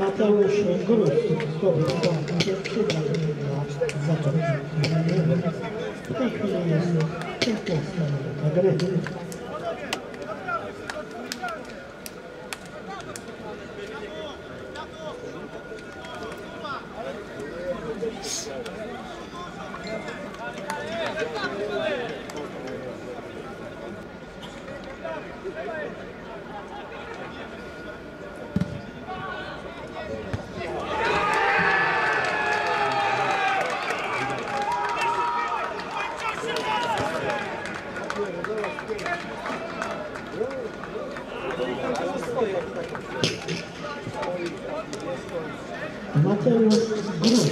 Mateusz Gruz zdobył to pierwszy raz na zakończenie. W tej chwili jest tylko na gry. Mateusz Gruz,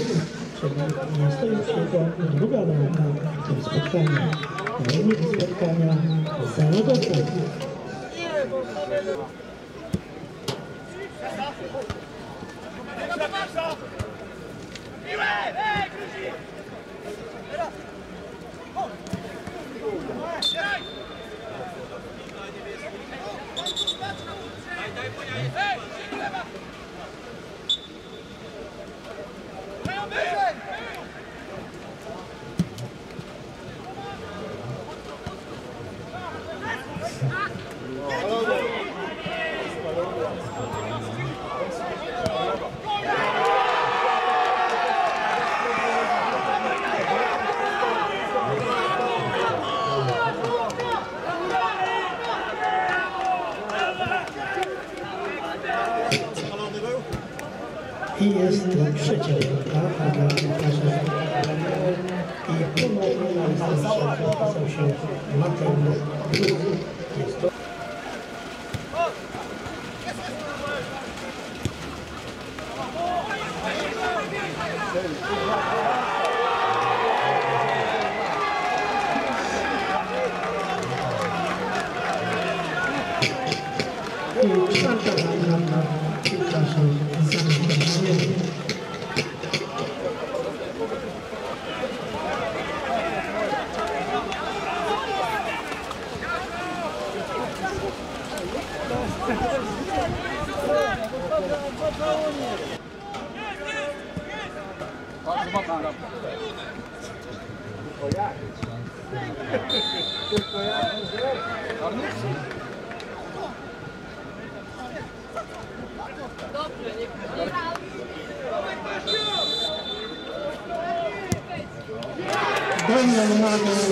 czyli już jego druga bramka w tym. Wynik spotkania 0 do 2. I jest trzecia bramka dla piłkarza i ponownie na listę zapisał się Mateusz. Jest to Daniel Magel,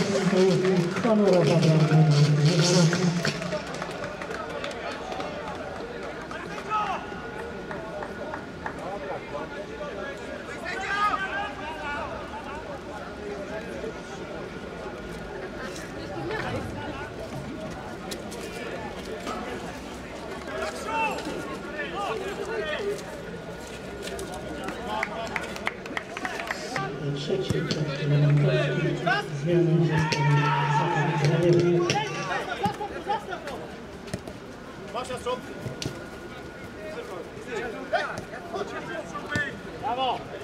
honorowa bramka na trzeci elementarski zmiany zostały zakończone. I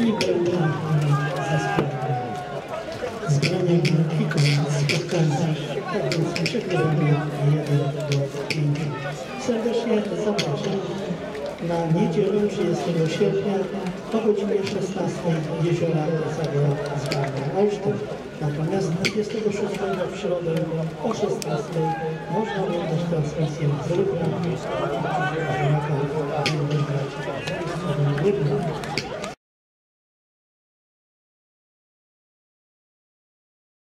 bramka zespołu. Zgranie grafiką spotkania. Więc przegrywamy 1 do 5. Serdecznie zapraszam na niedzielę 30 sierpnia o godzinie 16 Jeziora. Natomiast 26 w środę o 16 można oglądać transmisję z.